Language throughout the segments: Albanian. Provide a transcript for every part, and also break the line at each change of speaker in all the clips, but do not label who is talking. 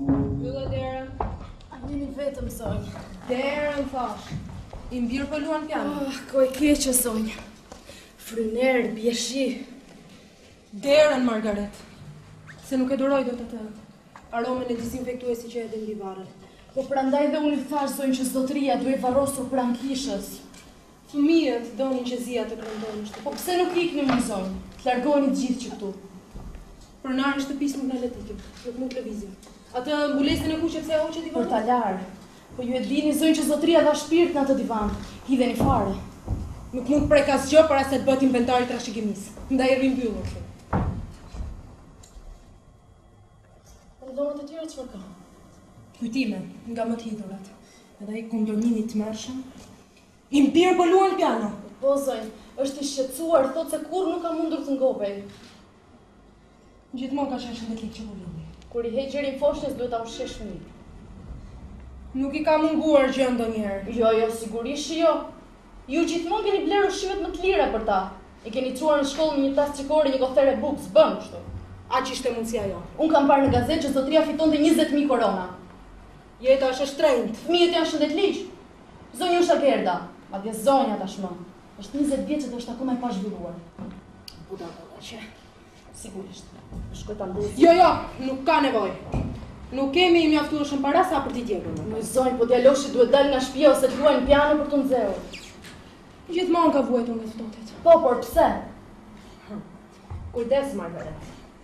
Mbylle derën. A jeni vetëm zonjë?
Derën thash. Im bir po luan piano.
Oh, ah, kohë e keqe zonjë. Fryn erë, bie shi.
Derën Margaret. Se nuk e duroj dot atë aromën e dezinfektuesi që hedhin mbi varret.
Po prandaj dhe unë i thash zonjë që zotëria duhet varrosur pranë kishës.
Fëmijët donin që zia të kremtohej këtu.
Po pse nuk ikni më zonjë? Të largoheni të gjithë që këtu.
Pronari i shtëpisë nuk na le të ikim. Nuk mund të lëvizim. Atë mbulesën e kuqe pse e
hoqët
nga divani?
Për ta larë. Po ju e dini zonjë që zotëria dha shpirt në atë divan. Hidheni fare.
Nuk mund të prek asgjë para se të bëhet inventari i trashëgimisë. Ndaj rri mbyllur
këtu. Në dhomët e tjera çfarë ka?
Kujtime nga më të hidhurat. Edhe ai kundërmini i tmerrshëm Im bir po luan piano.
Po zonjë, është i shqetësuar, thotë se kurrë nuk ka mundur të ngopej.
Gjithmonë ka qenë shëndetlig që kur lindi.
Kur i heq gjirin foshnjës duhet ta ushqesh mirë.
Nuk i ka munguar gjë ndonjëherë.
Jo, jo, sigurisht që jo. Ju gjithmonë keni blerë ushqimet më të lira për ta. I keni çuar në shkollë me një tas çikore, një kothere bukë, s'bëhet kështu.
Aq ishte mundësia jonë.
Unë kam parë në gazetë që zotëria fitonte njëzet mijë korona.
Jeta është e shtrenjtë.
Fëmijët janë shëndetligj. Zonjusha Gerda, madje zonja tashmë, është njëzet vjeç dhe është akoma e
pazhvilluar. Budallallëqe.
Sigurisht. Shkoj ta ndez.
Jo, jo, nuk ka nevojë. Nuk kemi mjaftueshëm para sa për t'i djegur.
Po zonjë, po djaloshi duhet dal nga shtëpia ose të luajë piano për t'u nxehur.
Gjithmonë ka vuajtur nga të ftohtët.
Po, por pse?
Kujdes, Margaret.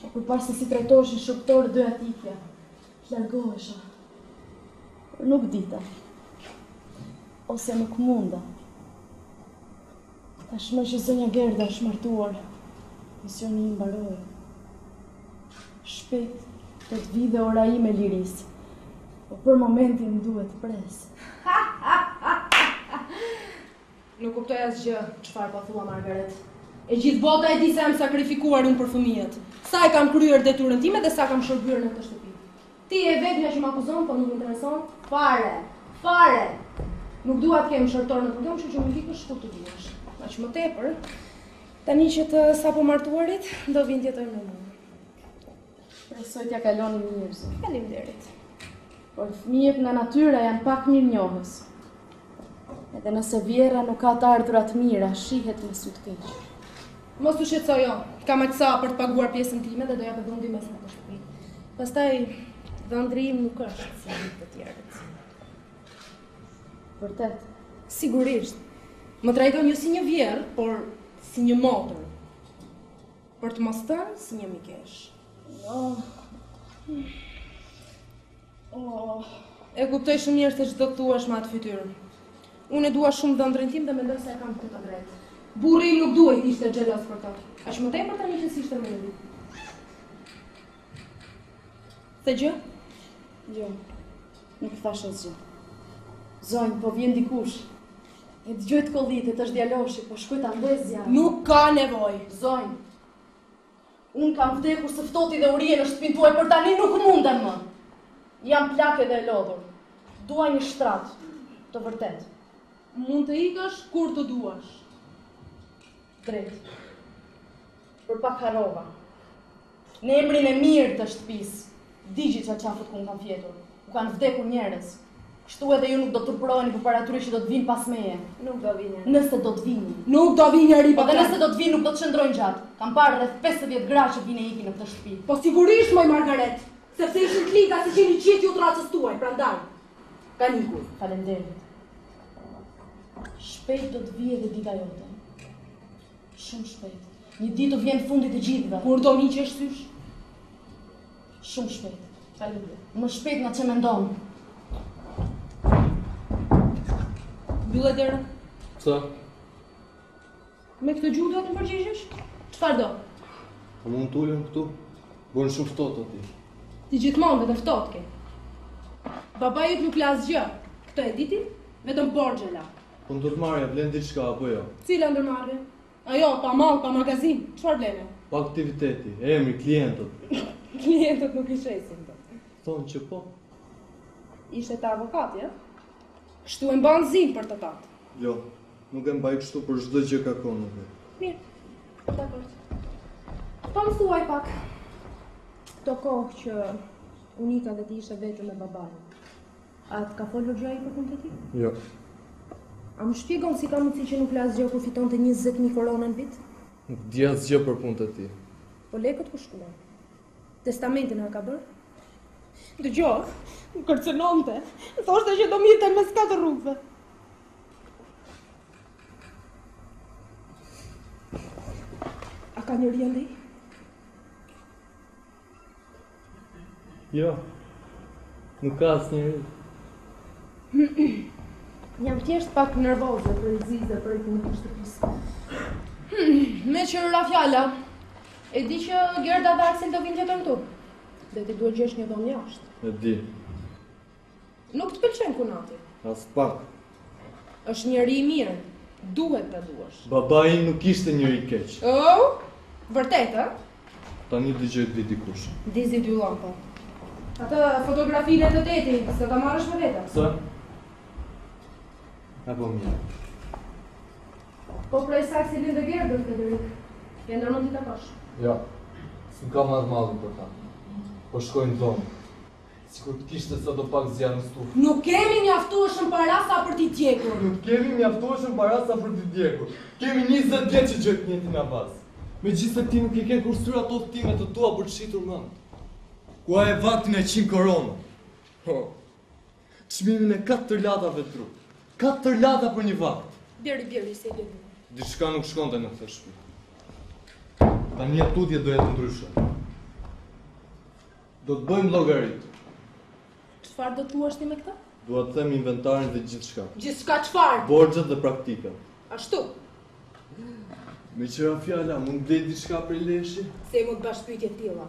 Po
kur pash se si trajtoheshin shërbëtorët doja të ikja. Të largohesha. Por nuk dita. Ose nuk munda. Tashmë që zonja Gerda është martuar, misioni im mbaroi. Shpejt do të vijë dhe ora ime e lirisë. Po për momentin duhet të pres. Ha ha ha.
Nuk kuptoj asgjë çfarë po thua Margaret. E gjithë bota e di sa jam sakrifikuar unë për fëmijët, sa e kam kryer detyrën time dhe sa kam shërbyer në këtë shtëpi. Ti je e vetmja që më akuzon, po nuk më intereson fare. Fare. Nuk dua të kem shërbëtorë në punë, kështu që mund të ikësh kur të duash. Aq më tepër tani që të sapomartuarit do vijnë të jetojnë me mua.
Shpresoj t'ia kaloni mirë zonjë.
Faleminderit.
Por fëmijët nga natyra janë pak mirënjohës. Edhe nëse vjehrra nuk ka të ardhura të mira, shihet me sy të keq.
Mos u shqetëso jo, kam aq sa për të paguar pjesën time dhe do jap dhe ndihmesë në shtëpi. Pastaj, dhëndri im nuk është si gjithë të tjerët.
Vërtet?
Sigurisht. Më trajton jo si një vjehërr, por si një motër. Për të mos thënë si një mikesh. E kuptoj shumë mirë se çdo të thuash me atë fytyrë. Unë e dua shumë dhëndrin tim dhe mendoj se e kam këtë të drejtë. Burri nuk duhej të ishte xheloz për të. Aq më tepër tani që s'është më i ri. The gjë?
Jo. Nuk thashë asgjë. Zonjë, po vjen dikush. E dëgjoj të kollitet, është djaloshi, po shkoj të ndez zjarrin.
Nuk ka nevojë.
Zonjë, unë kam vdekur së ftohti dhe urie në shtëpinë tuaj, por tani nuk mundem më. Jam plakë dhe e lodhur. Dua një shtrat të vërtetë.
Mund të ikësh kur të duash.
Drejt. Për pak harrova. Në emrin e mirë të shtëpisë, digjini çarçafët ku unë kam fjetur. Ku kanë vdekur njerëz. Kështu edhe ju nuk do turpëroheni përpara atyre që do të vinë pas meje.
Nuk do vijë njeri.
Nëse do të vijnë.
Nuk do vijë njeri,
po edhe nëse do të vijnë nuk do të qëndrojnë gjatë. Kam parë rreth pesëdhjetë gra që vijnë e ikin në këtë shtëpi.
Po sigurisht moj Margaret, sepse ishin të liga siç jeni gjithë ju të rracës tuaj, prandaj. Kanë ikur,
faleminderit. Shpejt do të vijë edhe dita jote. Shumë shpejt. Një ditë do vjen fundi i të gjithëve.
Kur do më hiqesh sysh?
Shumë shpejt.
Faleminderit.
Më shpejt nga ç'e mendon.
Mbylle derën.
Pse?
Me këtë gjuhë duhet të më përgjigjesh? Çfarë do?
A mund të ulem këtu? Bën shumë ftohtë aty.
Ti gjithmonë, vetëm ftohtë ke. Babai yt nuk la asgjë. Këtë e di ti? Vetëm borxhe la.
Po ndërmarrja vlen diçka apo jo?
Cila ndërmarrje? Ajo, pa mall, pa magazinë. Çfarë vlen
ajo? Po aktiviteti, emri, klientët.
Klientët nuk i shesin dot.
Thonë që po.
Ishe te avokati, a? Kështu e mban zinë për tët atë.
Jo, nuk e mbaj kështu, për çdo gjë ka kohë.
Mirë. Dakor. Po më thuaj pak. Këto kohë që unë ika dhe ti ishe vetëm me babain. A të ka folur gjë ai për punën e tij?
Jo.
A më shpjegon si ka mundësi që nuk la asgjë kur fitonte 20000 korona në vit?
Nuk di asgjë për punën e tij.
Po lekët ku shkuan? Testamentin a e ka bërë? Dëgjo, më kërcënonte, më thoshte që do më linte mes katër rrugëve. A ka njeri andej?
Jo, nuk ka asnjeri.
Jam thjesht pak nervoze prej zisë dhe prej punëve të shtëpisë. Meqë ra fjala, E di që Gerda dhe Akseli do vijnë të rrinë këtu. Dhe ti duhet të gjesh një dhomë jashtë.
E di.
Nuk të pëlqen kunati.
Aspak.
Është njeri i mirë. Duhet ta duash.
Babai nuk ishte njeri i keq.
Oh, vërtet, e?
Tani dëgjoj, vjen dikush.
Ndizi dy llamba. Atë fotografinë e tyt eti, s'do ta marrësh me vete?
Pse? E po mirë.
Po pres Akselin dhe Gerdën, Frederik, ke ndërmend t'i takosh?
Jo, s'më ka marrë malli për ta, po shkoj në dhomë, sikur të kishte sadopak zjarr në stufë.
Nuk kemi mjaftueshëm para sa për t'i djegur.
Nuk kemi mjaftueshëm para sa për t'i djegur. Kemi njëzet vjet që dëgjojmë të njëjtin avaz. Megjithëse ti nuk i ke kursyer ato udhëtimet e tua për të shitur mend. Ku haje vaktin njëqind korona. Çmimin e katër latave dru. Katër lata për një vakt.
Bjeri, bjeri, se i bjeri.
Diçka nuk shkonte në këtë shpi. Tani e tutje do jetë ndryshe. Do të bëjmë llogaritë.
Çfarë do të thuash ti me këtë?
Dua të them inventarin dhe gjithçka.
Gjithçka çfarë?
Borxhet dhe praktika.
Ashtu.
Meqë ra fjala, mund të blej diçka prej leshi?
Si
mund të
bësh pyetje të tilla.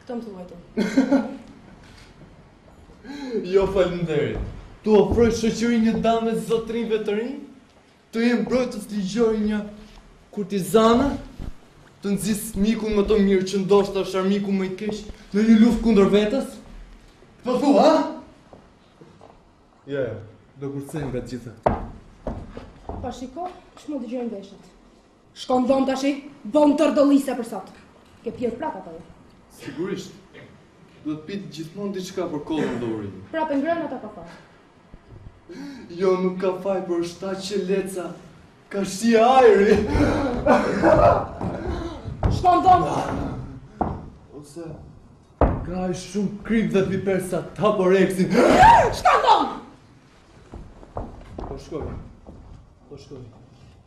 Këtë më thuaj ti.
Jo faleminderit. T'u ofroj shoqëri një dame zotërinjve të rinj, t'i jem mbrojtës ligjor një kurtizane, të nxis mikun më të mirë që ndoshta është armiku më i keq në një luftë kundër vetes. Ç'po thua, ha? Jo, jo, jo, do kursehem nga të gjitha.
Pa shiko, ç'më dëgjojnë veshët. Shko në dhomë tashi, boll më trallise për sot. Ke pirë prapë apo jo?
Sigurisht. Duhet të pi gjithmonë diçka për kollën dhe urinë.
Prapë e ngrëna ka faj.
Jo, nuk ka faj, por është aq e lehtë sa ka shije ajri.
Shko në dhomë.
Ose, ka aq shumë kripë dhe piper sa të
hap oreksin. Shko në dhomë. Po shkoj. Po shkoj.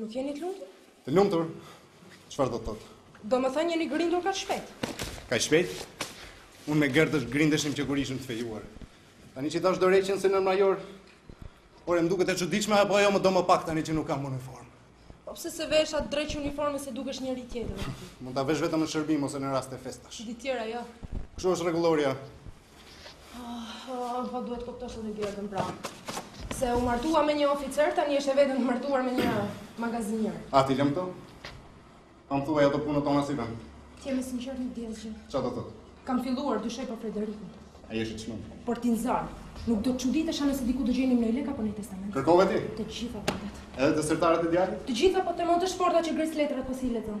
Nuk jeni të lumtur?
Të lumtur? Çfarë do të thotë?
Domethënë jeni grindur kaq shpejt.
Kaq shpejt? Unë me Gerdën grindeshim që kur ishim të fejuar. Tani që dhashë dorëheqjen si nënmajor, por më duket e çuditshme po ajo më do më pak tani që nuk kam uniformë.
Po pse s'e vesh atë dreq uniforme se dukesh njeri tjetër?
Mund ta vesh vetëm në shërbim ose në raste festash.
Ditët e tjera jo.
Kështu është
rregullorja. Po duhet të kuptosh edhe Gerdën pra. Se u martua me një oficer, tani e sheh veten të martuar me një magazinier.
A t'i lëmë këto? Po më thuaj ato punët tona si venë.
Të jem i sinqertë në diell që.
Çfarë do të thotë?
Kam filluar të dyshoj për Frederikun.
Ai është i çmendur.
Por tinëzar, nuk do të çuditesha nëse diku do gjenim një lek apo një testament.
Kërkove ti?
Të gjitha vendet.
Edhe te sirtarët e djalit?
Të gjitha po të them, te shporta që gris letrat pasi i lexon.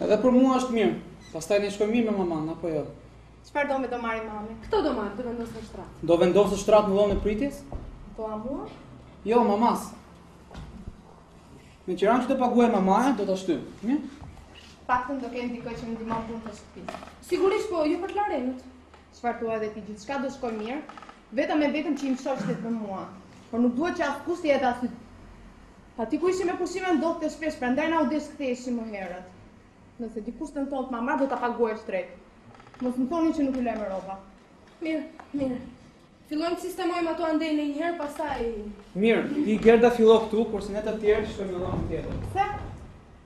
Edhe për mua është mirë. Pastaj ne shkojmë mirë me mamanë, apo jo?
Çfarë dhome do marri mami?
Këto do marrë, do vendosë në shtrat.
Do vendosë shtrat në dhomën e pritjes?
Po, ama?
Jo, mamas. Me qeranë që të paguaj mamaja, do të ashtu. Një?
Paktën do kem dikë që më ndihmon punë të shtëpisë.
Sigurisht po, ju për të larë enët.
Çfarë thua dhe ti gjithçka do shkoj mirë? Vetëm e vetëm që im shoqë të të mua. Por nuk duhet që asë kusti edhe asë Aty ku ishim me pushime ndodhte shpesh, prandaj na u desh të ktheheshim më herët. Nëse dikush tenton të ma marrë do ta paguaj shtrenjtë. Mos më thoni që nuk ju lajmërova.
Mirë, mirë. Fillojmë të sistemojmë ato andej njëherë, pastaj...
Mirë, ti Gerda fillo këtu, kurse ne të tjerët shkojmë në dhomën tjetër.
Pse?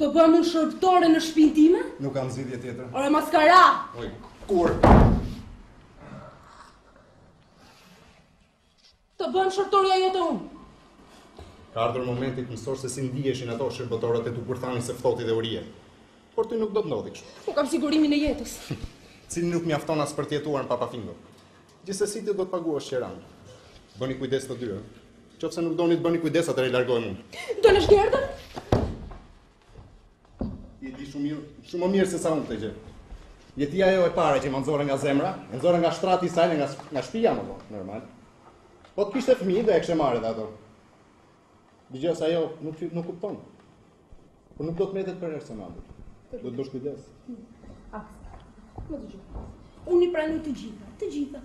Të bëhem unë shërbëtore në shpinë time?
Nuk kam zgjidhje tjetër.
Ore maskara!
Oj, kur?
Të bëhem shërbëtorja jote unë.
Ka ardhur momenti të mësosh se si ndiheshin ato shërbëtorët e tu kur thanin së ftohti dhe urie. Por ty nuk do të ndodhi kështu.
Unë kam sigurimin e jetës.
I cili nuk mjafton as për të jetuar në papafingo. Gjithsesi ti do të paguash qeran. Bëni kujdes të dyja. Qoftë se nuk doni të bëni kujdes, atëherë largohem unë.
Do lësh Gerdën?
Ti di shumë mirë, shumë më mirë se sa unë këtë gjë. Je ti ajo e para që më nxore nga zemra, më nxore nga shtrati i saj, nga nga shtëpia më vonë, normal. Po të kishte fëmijë do i kishte marrë edhe ato. Dëgjo se ajo nuk nuk kupton. Po nuk do të mbetet përherë zgjuar natën. Do të bësh kujdes.
Aks. Më dëgjo. Unë i pranoj të gjitha, të gjitha.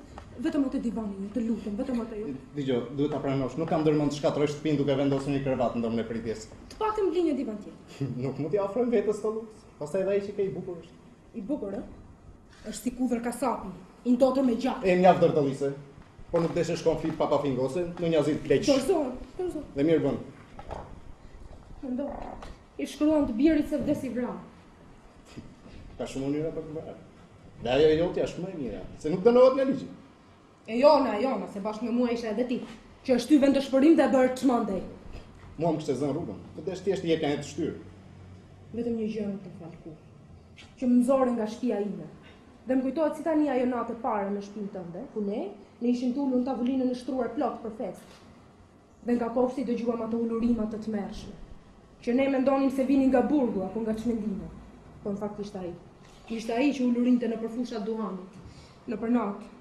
Vetëm atë divanin, të lutem, vetëm atë jo.
Dëgjo, duhet ta pranosh. Nuk kam ndërmend të shkatërroj shtëpinë duke vendosur një krevat në dhomën e pritjes.
Të paktën bli një divan tjetër.
nuk mund t'i ofrojmë vetes këtë luks. Pastaj edhe ai që ke i bukur është.
I bukur, ë? Është si kudhër kasapi, i ndotur me gjak.
E mjaft dërdëllise, po nuk deshe shko fli në papafingo ose në një azil pleqsh.
Dorëzohem, dorëzohem.
Dhe mirë bën.
Mendo, i shkruan të birit se vdes i vrarë.
Ka shumë mënyra për të vrarë. Dhe ajo e jotja është më e mira, se nuk dënohet nga ligji.
E jona, e jona, se bashkë me mua isha edhe ti, që e shtyve në dëshpërim dhe e bëre të çmendej.
Mua më kishte zënë rrugën, u desh thjesht t'i jepja një të shtyrë.
Vetëm një gjë nuk të fal kurrë, që më nxore nga shpia ime. Dhe më kujtohet si tani ajo natë e pare në shpinë tënde, ku ne, ne ishim tullu në tavulinë në shtruar plot për fest. Dhe nga kopshti dëgjuam ato ulurima të tmerrshme, që ne mendonim se vinin nga burgu apo nga çmendina, por në fakt ishte ai. Ishte ai që ulurinte nëpër fushat e duhanit, nëpër natë,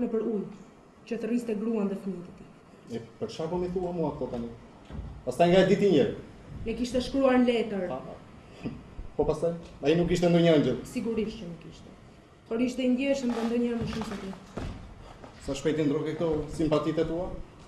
nëpër ujë, që thërriste gruan dhe fëmijët e tij.
E për çfarë po m'i thua mua këto tani? Pastaj nga e di ti
njëri? Na e kishte shkruar në letër. A, a.
Po pastaj? Ai nuk ishte ndonjë engjëll.
Sigurisht që nuk ishte. Por ishte i ndjeshëm dhe ndonjëherë më shumë se ti.
Sa shpejt i ndërroke këto simpatitë tua?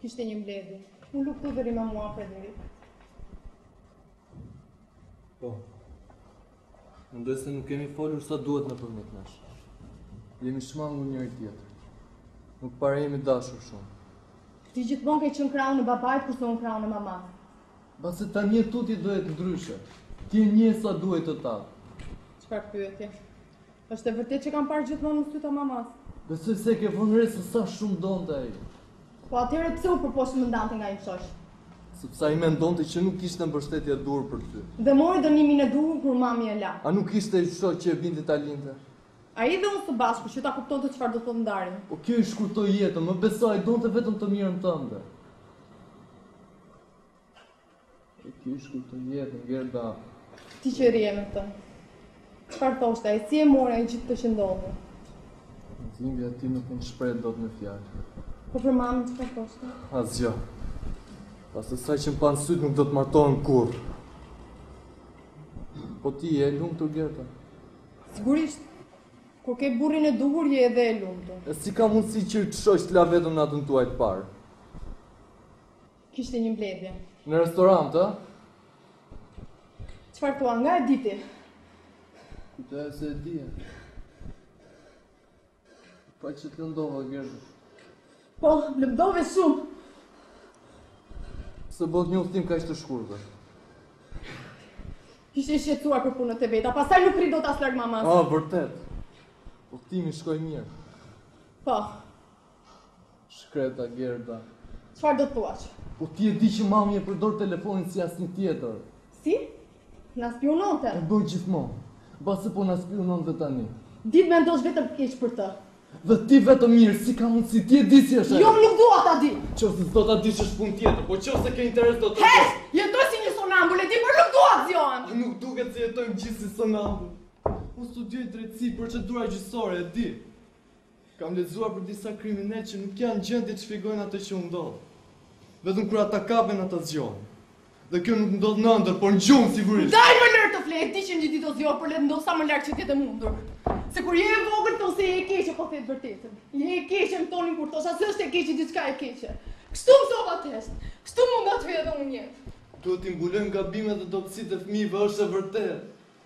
Kishte një mbledhje. Ulu këtu dhe rri me mua, Frederik.
Po. Mendoj se nuk kemi folur sa duhet ndërmjet nesh. Jemi shmangur njëri-tjetrit. Nuk para jemi dashur shumë.
Ti gjithmonë ke qenë në krahun e babait kurse unë në krahun e mamasë.
Mbase tani e tutje duhet ndryshe. Ti e njeh sa duhet tët atë.
Çfarë pyetje? Është e vërtetë që e kam parë gjithmonë me sytë e mamasë.
Besoj se e ke vënë re se sa shumë të donte ai.
Po atëherë pse u përpoq të më ndante nga im shoq?
Sepse ai mendonte që nuk ishte mbështetje e duhur për ty.
Dhe mori dënimin e duhur kur mami e la.
A nuk ishte yt shoq që e bindi ta linte?
Ai dhe unë së bashku që ta kuptonte çfarë do të thotë ndarja.
Po kjo i shkurtoi jetën, më beso, ai donte vetëm të mirën tënde. I shkurtoi jetën, Gerda.
Ti që rrije me të. Çfarë thoshte ai? Si e mori ai gjithë këtë që ndodhi?
Dhimbja e tij nuk mund të shprehet dot me fjalë.
Po për mamën çfarë thoshte?
Asgjë. Pas asaj që më panë sytë nuk do të martohem kurrë. Po ti je e lumtur Gerda?
Sigurisht. Kur ke burrin e duhur je edhe e lumtur.
E si ka mundësi që yt shoq të la vetëm natën tuaj të parë?
Kishte një mbledhje.
Në restorant, ë?
Çfarë thua, nga e di ti?
Kujtoja se e dije. Po të lëndova, Gerda.
Po, më lëndove shumë.
S'e bëtë një udhëtim kaq të shkurtër.
Ishte i shqetësuar për punët e veta, pastaj nuk rri dot as larg mamasë.
A, vërtet. Udhëtimi shkoi mirë.
Po, E
shkreta Gerda.
Çfarë do të thuash?
Po ti e di që mami e përdor telefonin si asnjë tjetër.
Si? Na spiunonte?
E bën gjithmonë. Mbase po na spiunon dhe tani.
Di të mendosh vetëm keq për të.
Dhe ti vetëm mirë, si ka mundësi, ti e di si është ajo.
Jo, unë nuk dua ta di.
Në qoftë se s'do ta dish është punë tjetër, po nëse ke interes do të.
Hesht! Jetoj si një sonambul, e di, por nuk dua të zgjohem.
A nuk duket se jetojmë gjithë si sonambull? Unë studioj drejtësi, procedura gjyqësore, e di. Kam lexuar për disa kriminelë që nuk janë në gjendje të shpjegojnë atë që u ndodh. Vetëm kur ata kapen ata zgjohen. Dhe kjo nuk ndodh në ëndërr, por në gjumë sigurisht.
Ndaj më lër të fle, e di që një ditë do zgjohesh, por le të ndodh sa më larg që të jetë e mundur. Se kur je e vogël thonë se je e keqe po the të vërtetën. Je e keqe më thonin kur thosha se është e keqe diçka e keqe. Kështu mësova të hesht. Kështu mund ta çoj edhe unë jetën.
Duhet t'i mbulojmë gabimet dhe dobësitë e fëmijëve, është e vërtetë.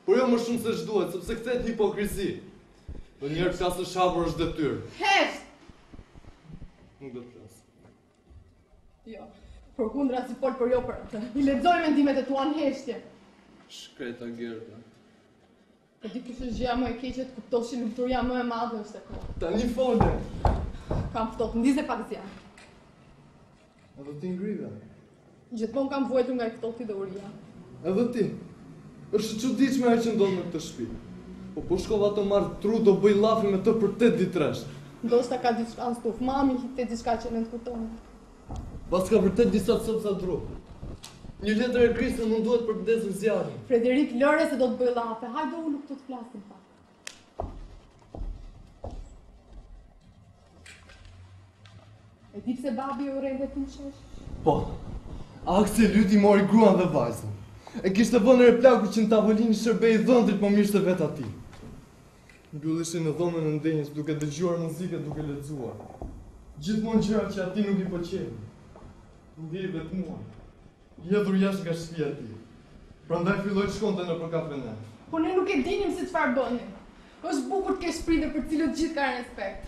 Por jo më shumë se ç'duhet, sepse kthehet në hipokrizi. Ndonjëherë të flasësh hapur është detyrë.
Hesht!
Nuk do të flas.
Jo. Përkundrazi, fol, por jo për atë. I lexoj mendimet e tua në heshtje.
Shkreta Gerda.
Po ti ç'ke? Gjëja më e keqe të kuptosh se lumturia më e madhe është e kotë.
Tani fole.
Kam ftohtë, ndize pak zjarr.
Edhe ti ngrive.
Gjithmonë kam vuajtur nga të ftohtit dhe uria.
Edhe ti. Është e çuditshme ajo që ndodh në këtë shtëpi. Po po shkova të marr dru do bëjë llafi me të për 8 ditë rresht.
Ndoshta ka diçka në stufë. Mami hidhte diçka që në të,
kujtoj. Paska vërtet disa copa dru. Një letër e grisur më duhet për të ndezur zjarrin.
Frederik, lëre se do të bëjë llafe. Hajde ulu këtu të flasim pak. E di pse babi u rrende të mëshesh?
Po, Akseli i mori gruan dhe vajzën. E kishte vënë re plaku që në tavolinë i shërbehej dhëndrit më mirë se vetë atij. Mbylleshin në dhomën e ndenjës duke dëgjuar muzikë, duke lexuar. Gjithmonë gjëra që atij nuk i pëlqenin. Ndihej vetëm. Hidhur jashtë nga shtëpia e tij. Prandaj filloi të shkonte nëpër kafene.
Po ne nuk e dinim se çfarë bënim. Është bukur të kesh prindër për të cilët të gjithë kanë respekt.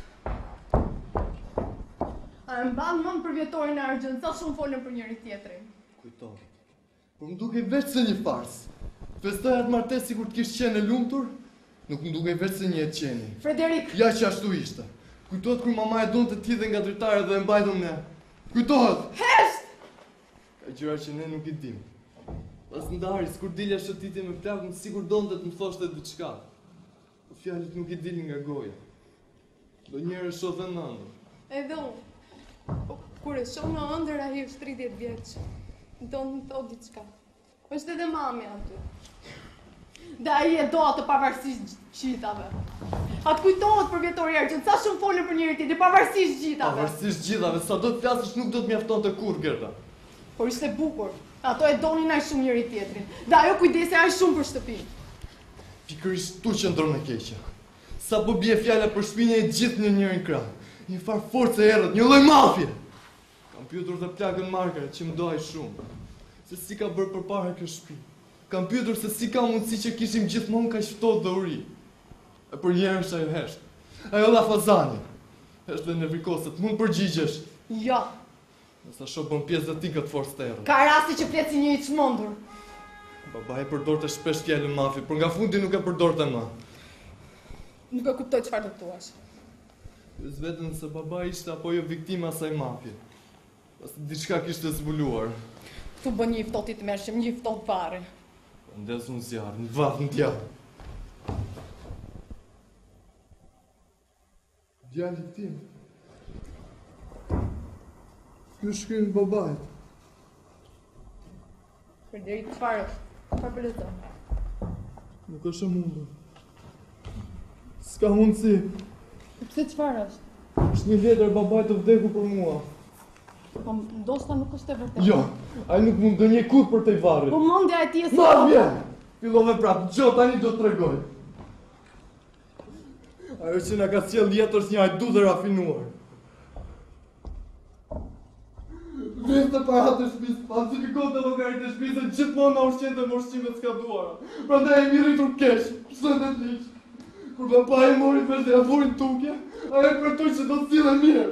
A e mban mend përvjetorin e argjendtë, sa shumë folën për njëri-tjetrin?
Kujto. Por më dukej veç se një farsë. Të festoje atë martesë sikur të kish qenë e lumtur, nuk më dukej veç se një e qeni.
Frederik!
Ja që ashtu ishte. Të kujtohet kur mamaja donte të hidhej nga dritarja dhe e mbajtëm ne. Të kujtohet!
Hesht!
Gjëra që ne nuk i dimë. Pas ndarjes, kur dilja shëtitje me plakun, sikur donte të më thoshte diçka. Po fjalët nuk i dilin nga goja. Ndonjëherë e shoh dhe në ëndërr.
Edhe po, kur e shoh në ëndërr, ai është 30 vjeç. Do të më thotë diçka. Është edhe mami aty. Dhe ai e do atë pavarësisht gjithave. A të kujtohet përvjetori i argjendtë, sa shumë folën për njëri tjetrin, pavarësisht gjithave.
Pavarësisht gjithave, sado të flasësh nuk do të mjaftonte kurrë, Gerda.
Por ishte bukur, ata e donin aq shumë njëri tjetrin, dhe ajo kujdesej aq shumë për shtëpinë.
Pikërisht tu qëndron e keqja. Sapo bie fjala për shpinë, jeni të gjithë në njërin krah, një farë force e errët, një lloj mafie! Kam pyetur dhe plakën Margaret që më do aq shumë, se si ka bërë përpara kjo shtëpi. Kam pyetur se si ka mundësi që kishim gjithmonë kaq ftohtë dhe uri. E përnjëherësh ajo hesht. Ajo llafazanja. Hesht dhe nevrikoset, mund të përgjigjesh?
Jo.
Me sa shoh bën pjesë dhe ti në këtë forcë të errët.
Ka raste që flet si një i çmendur.
Babai e përdorte shpesh fjalën mafie, por nga fundi nuk e përdorte më.
Nuk e kuptoj çfarë do të thuash.
Pyes veten nëse babai ishte apo jo viktimë e asaj mafie. Pasi diçka kishte zbuluar.
Këtu bën një i ftohtë i tmerrshëm, një i ftohtë varri.
Po ndez unë zjarr, në vaftë në djall. Djalit tim. Ky shkrim i babait.
Për deri të farës. Për për të.
Nuk është e mundur. Ska mundësi.
Për pëse të farës?
është një letër e babait të vdekur për mua.
Po, ndoshta nuk është e vërtetë.
Jo, ai nuk mund të gënjejë kurrë përtej varrit.
Po mendja e tij është.
Më vjen. Fillojmë prapë. Jo, tani do të tregoj. Ajo që na ka sjellë në jetë është një hajdute e rafinuar. Vidhte paratë e shpisë, falsifikonte llogaritë e shpisë dhe gjithmonë na ushqente me ushqime të skaduara. Prandaj jemi rritur keq, të ligj. Kur babai e mori vesh dhe ia vuri në dukje, ajo u betua që do të sillej mirë.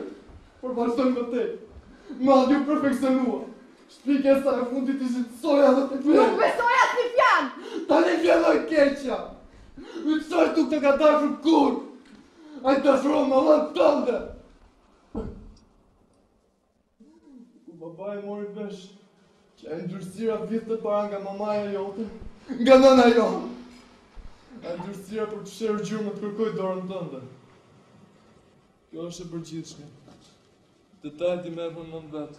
Por vazhdoi më tej, madje u perfeksionua. Shpikje e saj e fundit ishte soja dhe të kërë.
Nuk besoj asnjë fjalë!
Tani fillon e keqja! Yt shoq nuk të ka dashur kurrë! Ai dashuron nënën tënde! Kur babai mori vesh që ai ndyrësira vidhte para nga mamaja jote, nga nëna jote. Ai ndyrësira për të fshirë gjurmët kërkoi dorën tënde. Kjo është e përgjithshmja. Detajet i merr me mend vetë.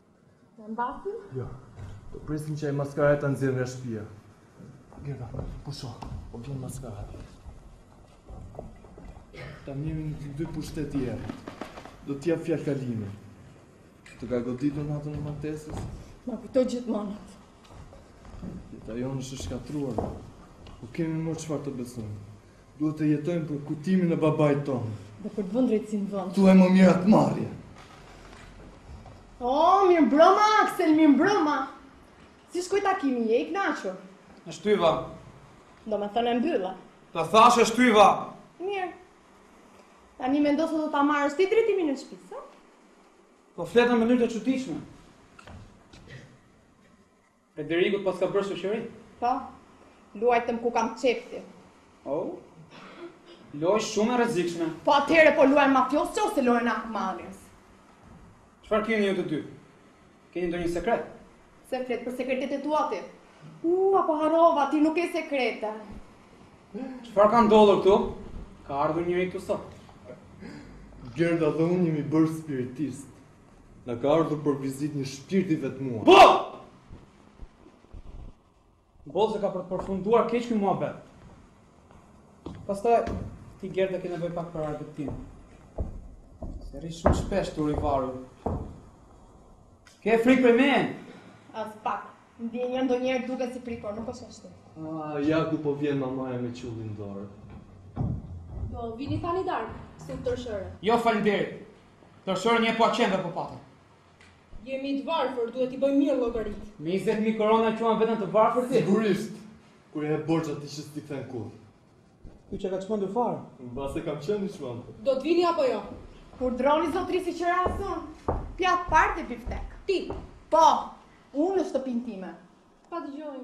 Ndjehesh?
Jo. Do presim që ai maskara ta nxjerrë nga shtëpia. Gerda, pusho. Po vjen maskarai. Tani jemi ne të dy pushtetarë. Do t'i jap fjalëkalimin. Të ka goditur natën e martesës?
Ma kujtoj gjithmonë.
Jeta jonë është shkatërruar. Nuk kemi më çfarë të besojmë. Duhet të jetojmë për kujtimin e babait tonë.
Dhe për të vënë drejtësinë në
vend. Thuaj më mirë
hakmarrje. Oh, mirëmbrëma, Aksel, mirëmbrëma. Si shkoi takimi, je i kënaqur?
E shtyva.
Domethënë e mbylla.
Të thashë e shtyva.
Mirë. Tani mendon se do ta marrësh ti drejtimin e shpisë, ë?
Po flet në mënyrë të çuditshme. Edhe ti u paske bërë shoqëri?
Po. Luajtëm kukamçefti.
Oh. Lojë shumë e rrezikshme.
Po atëherë po luajmë mafiozçe ose lojën e hakmarrjes?
Çfarë keni ju të dy? Keni ndonjë sekret?
S'e flet për sekretet e tua ti. Uh, apo harrova, ti nuk ke sekrete.
Çfarë ka ndodhur këtu? Ka ardhur njeri këtu sot.
Gerda dhe unë jemi bërë spiritistë. Na ka ardhur për vizitë një shpirt i vetmuar.
Po! Besoj ka për të përfunduar keq ky muhabet. Pastaj ti Gerda ke nevojë pak për adaptim. Se rri shumë shpesh turivarur. Ke frikë
prej meje? Aspak. Ndonjëherë dukesh si frikë, por nuk është ashtu.
Ah, ja ku po vjen mamaja me qullin në dorë.
Do vini të hani darkë, supë tërshërë.
Jo, faleminderit. Tërshërë nëpër qen dhe patë.
Jemi të varfër, duhet t'i bëjmë mirë llogaritë.
Me 20.000 korona e quen veten të varfër ti?
Sigurisht, kur e borxhet ti që s'i kthen kurrë.
Ky qenka çmendur fare.
Mbase kam qenë i çmendur.
Do të vini apo jo?
Urdhëroni zotërisë që ra supë, pjatë parë dhe biftek.
Ti?
Po, unë në shtëpinë time.
Pa dëgjoni.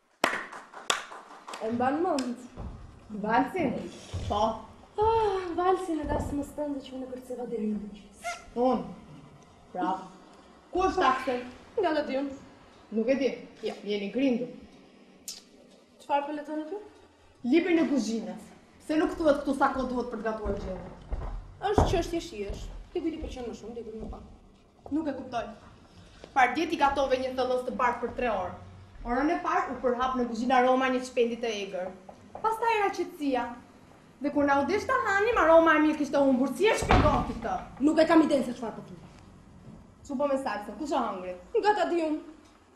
E mban mend.
Valsin? Po.
Ah, valsin e dasmës tënde që unë e kërceva deri në mëngjes.
Unë? Bravo. Ku është Akseli?
Nga ta di unë.
Nuk e di? Ja. Jo. Jeni grindur.
Çfarë po lexon ashtu?
Librin e kuzhinës. Se nuk thuhet këtu sa kohë duhet për të gatuar gjendë.
Është që është jeshtë i është. Këtë i përqenë më shumë, dhe i më pa.
Nuk e kuptoj. Pardje ti gatove një thëllëzë të bardhë për tre orë. Orën e parë u përhap në kuzhinë aroma e një çpendi të egër. Pastaj era qetësia. Dhe kur na u desh ta hanim, aroma e mirë kishte humbur. Si e shpjegon ti këtë?
Nuk e kam idenë se çfarë po
flet. Supën me salcë, kush e hëngri?
Nga ta
di unë?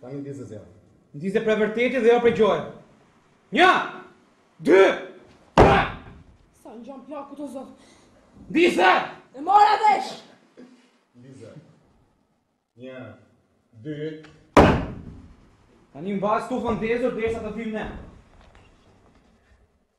Tani ndize zjarrin.
Ndize prej vërteti dhe jo prej gjoja. Një! Dy! Tre!
Sa më ngjan plakut të zohë.
Ndiz
e! E mora vesh!
Ndiz e. Një! Dy!
Tani mbaje stufën ndezur
dhe
sa të vijmë ne.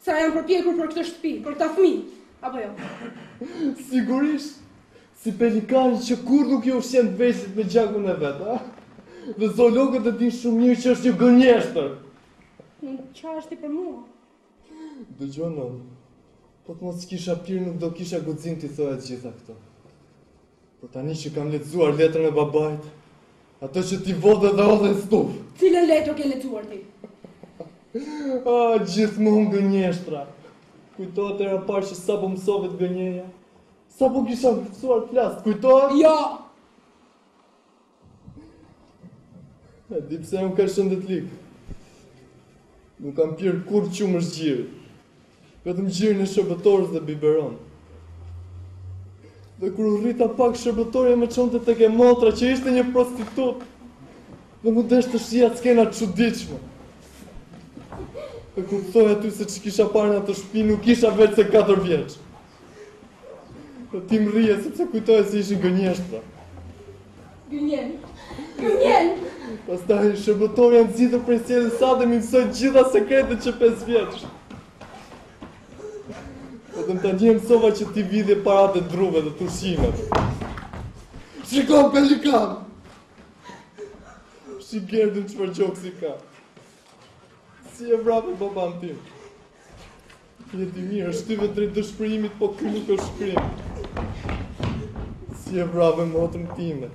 Sa jam përpjekur për këtë shtëpi, për këta fëmijë, apo jo?
Sigurisht! Si pelikani që kurrë nuk i ushqen vezët me gjakun e vet, a? Dhe zoologët e dinë shumë mirë që është një gënjeshtër.
Me shaka e ke për mua?
Dëgjo nënë. Po të mos kisha pirë nuk do kisha guxim t'i thoja të gjitha këto. Por tani që kam lexuar letrën e babait, Atë që ti vodhe dhe hodhe në stufë.
Cilën letër ke lexuar ti?
O, gjithmonë gënjeshtra. Kujtohet hera e parë që më mësove të gënjeja. Sapo kisha mësuar të flas, kujtohet?
Jo!
E di pse unë kam shëndet të lig. Nuk kam pirë kurrë qumësht gjiri. Vetëm gjirin e shërbëtores dhe biberon. Dhe kur u rrita pak shërbëtorja më çonte tek e motra që ishte një prostitutë. Dhe m'u desh të shihja skena të çuditshme. Dhe kur të thosha ty se ç'kisha parë në atë shtëpi, nuk isha veçse 4 vjeç. Po ti më rrije, sepse kujtoje se ishin gënjeshtra.
Gënjen. Gënjen.
Pastaj shërbëtorja më nxiti për sjelljet e saj dhe m'i mësoi gjithë sekretet që 5 vjetës. Po te nëntë vjeç mësova që ti vidhje paratë e druve dhe kursimet. Shikon pelikan! Si Gerdën që për gjoks të ka. Si e vrave babain tim. E di mirë, e shtyve drejt dëshpërimit, po ky nuk është shfajësim. Si e vrave motën time.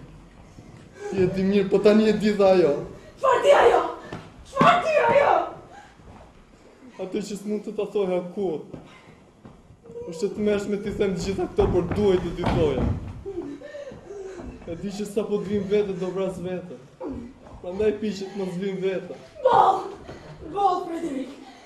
E di ti mirë, po tani e di dhe ajo.
Çfarë di ajo? Çfarë di ajo?
Atë që s'mund të ta thoja kurrë. Është e tmerrshme t'i them të gjitha këto, por duhet të t'i thoja. E di që sapo të vij në vete, do vras veten. Prandaj
pi që
të
mos vij
në vete. Boll! Boll, Frederik!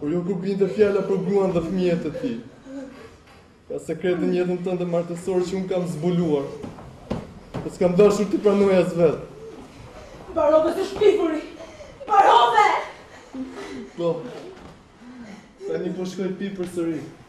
Por jo kur binte fjala për gruan dhe fëmijët e tij. Ka sekrete në jetën tënde martesore që unë kam zbuluar. Po s'kam dashur t'i pranoj as vet.
Mbarove së shpifuri? Mbarove?
Po. Tani po shkoj
të pi përsëri.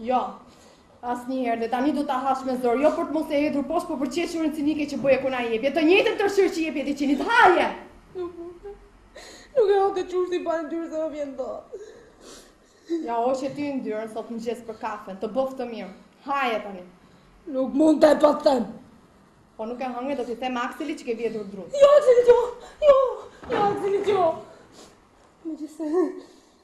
Jo. Asnjëherë dhe tani do ta hash me zor, jo për të mos e hedhur poshtë, por për të qeshurën cinike që bëje kur na jepje, të njëjtën tërshirë që i jepje qenit. Haje!
Nuk mund. Nuk e ha qullin pa yndyrë se më vjen ndot.
Ia hoqe ti yndyrën sot në mëngjes për kafe, të bëftë mirë. Haje tani.
Nuk mund po të them.
Po nuk e hëngre do t'i them Akselit që ke vjedhur dru.
Jo, Akseli, jo. Jo, jo, Akseli, jo. Megjithëse...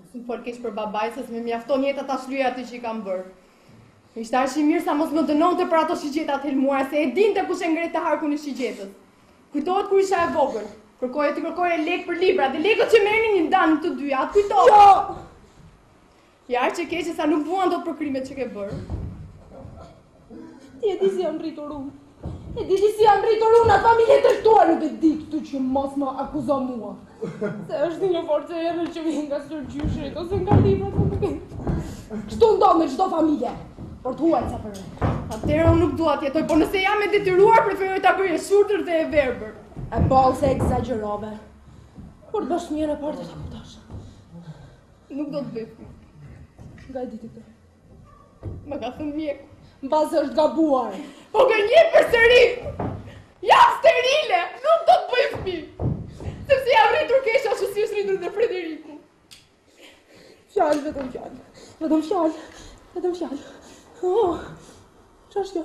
Mos fol keq për babain se s'më mjafton jeta ta shlyej atë që i kam bërë. Ishte aq i mirë sa mos më dënonte për ato shigjeta të helmuara se e dinte kush e ngrehte harkun e shigjetës. Të kujtohet kur isha e vogël, kërkoja të kërkoja lekë për libra dhe lekët që merrnim i ndanim të dyja, a të kujtohet.
Jo!
Je aq e keqe sa nuk vuan dot për krimet që ke bërë.
Ti e di si jam rritur unë. E di si jam rritur unë, në atë familje të shthurur nuk e di këtë që mos më akuzo mua. Se është një forcë e errët që vjen nga stërgjyshërit, ose nga librat më të Kështu ndodh me çdo familje, por të huajt s'e shohin.
Atëherë unë nuk dua të jetoj, por nëse jam e detyruar, preferoj të bëhem e shurdhër dhe e verbër.
E boll se egzagerove, por bëhesh nënë ke për ta të të
Nuk do të bëj.
Nga e di ti.
Më ka thënë mjeku.
Mbase është gabuar.
Po gënjen përsëri. Jam sterile, nuk do të bëj fëmijë. Sepse jam rritur keq ashtu si është rritur dhe Frederiku.
Fjalë vetëm fjalë. Vetëm fjalë. Vetëm fjalë. Oh. Çfarë është kjo?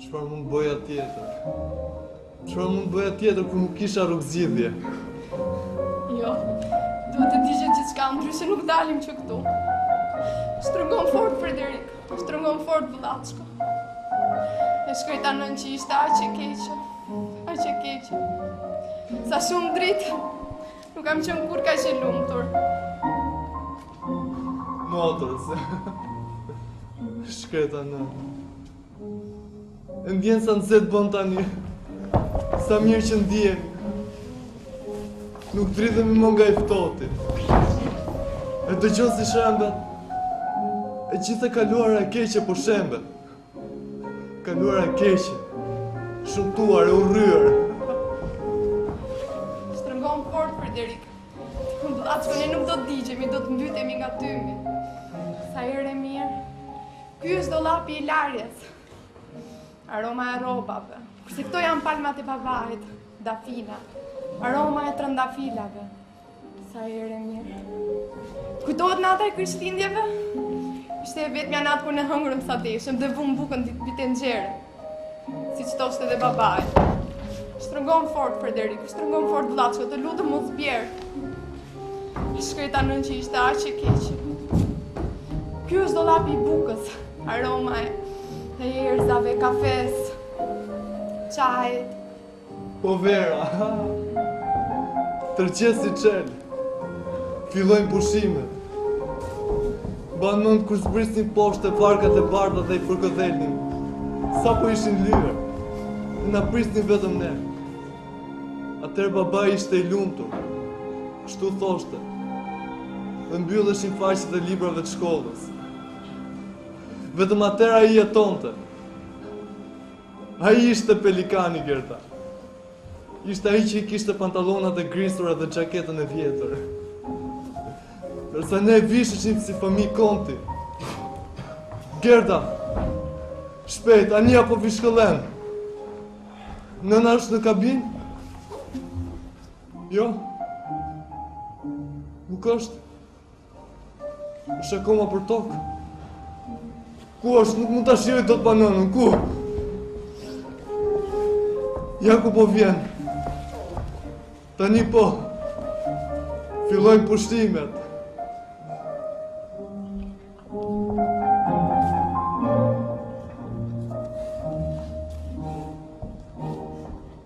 Çfarë mund
bëja tjetër? Çfarë mund bëja tjetër kur nuk kisha rrugëzgjidhje?
Jo. Duhet të digjet gjithçka, ndryshe nuk dalim që këtu. Shtrëngomë fort Frederik, shtrëngomë fort vëllaçko. E shkreta nënë që ishte aq e keqe. Aq e keqe. Sa shumë dritë. Nuk kam qenë kurrë kaq e lumtur.
Motërz. Shkreta nënë. E ndjen sa nxehtë bën tani. Sa mirë që ndihemi. Nuk dridhemi më nga i ftohti. E dëgjon si shembet. E gjithë e kaluara e keqe po shembet. Kaluara e keqe, shëmtuar e urryer.
Shtrëngomë fort Frederik. Vëllaçko, ne nuk do të digjemi, do të mbytemi nga tymi. Sa erë e mirë. Ky është dollapi i larjes. Aroma e rrobave. Kurse këto janë palmat e babait, dafina. Aroma e trëndafilave. Sa erë e mirë. Kujtohet nata e Krishtlindjeve? Ishte e vetmja natë kur ne hëngrëm sa deshëm dhe vumë bukën në tenxhere. Siç thoshte edhe babai. Shtrëngomë fort Frederik, shtrëngomë fort vëllaçko, të lutem mos bjer. Shkreta nënë që ishte aq e keqe. Ky është dollapi i bukës, aroma e e erëzave, kafes, çajit,
Po vera, ha! Tërqe si çel, fillojnë pushimet. Mban mend kur zbrisnim poshtë te varkat e bardha dhe i përkëdhelnim. Sapo ishin lyer, e na prisnin vetëm ne. Atëherë babai ishte i lumtur, kështu thoshte, dhe mbylleshin faqët e librave të shkollës. Vetëm atëherë ai jetonte. Ai ishte pelikani Gerda. Ishte ai që i kishte pantallonat e grisura dhe xhaketën e vjetër. Ndërsa ne visheshim si fëmijë konti. Gerda, shpejt, anija po fishkëllen. Nëna është në kabinë? Jo? Nuk është? Është akoma për tokë. Ku është? Nuk mund ta shijoj dot pa nënën. Ku? Ja ku po vjen. Tani po. Fillojnë pushimet.